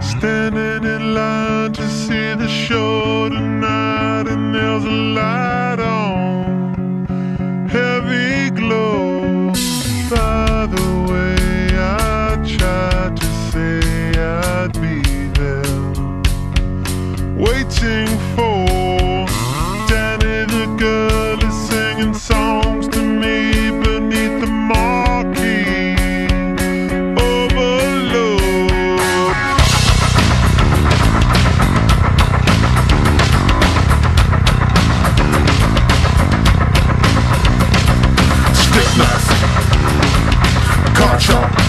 Standing in line to see the show tonight, and there's a light on, heavy glow. By the way, I tried to say I'd be there, waiting for Dani the girl is singing songs car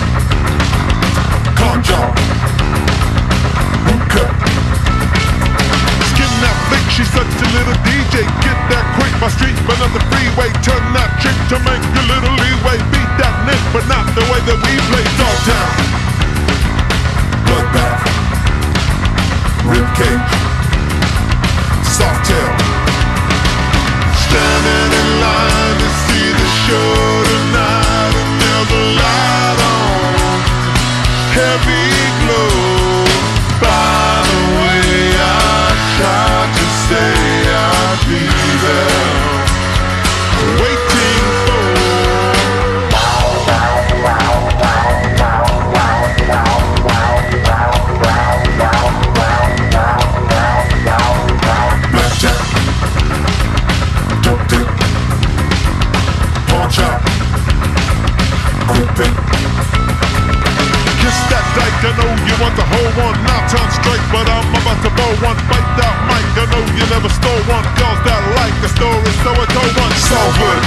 I know you want the whole one. Now turn straight, but I'm about to blow one. Bite that mic, I know you never stole one. Girls that like a story, so I told one. Salford,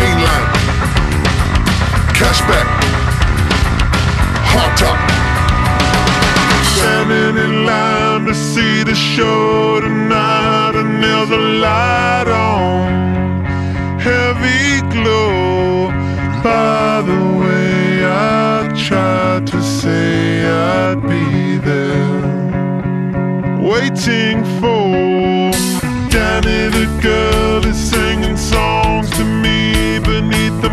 mean line, cashback, hot top, Standing in line to see the show tonight, and there's a light on, waiting for Dani. The girl is singing songs to me beneath the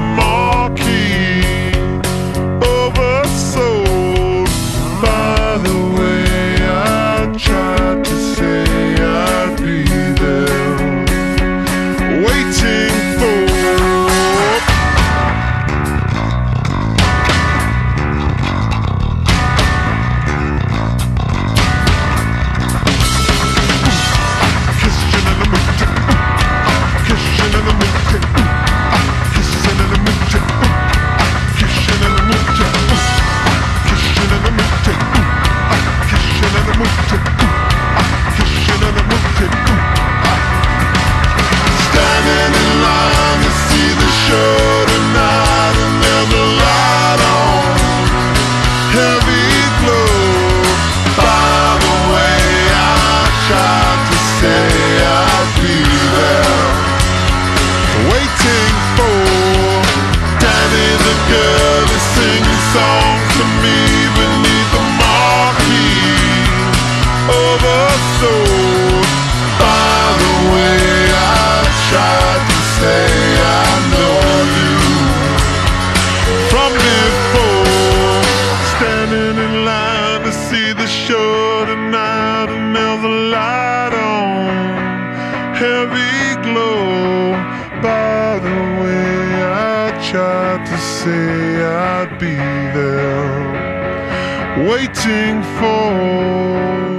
see the show tonight, and there's a light on, heavy glow. By the way, I tried to say I'd be there, waiting for.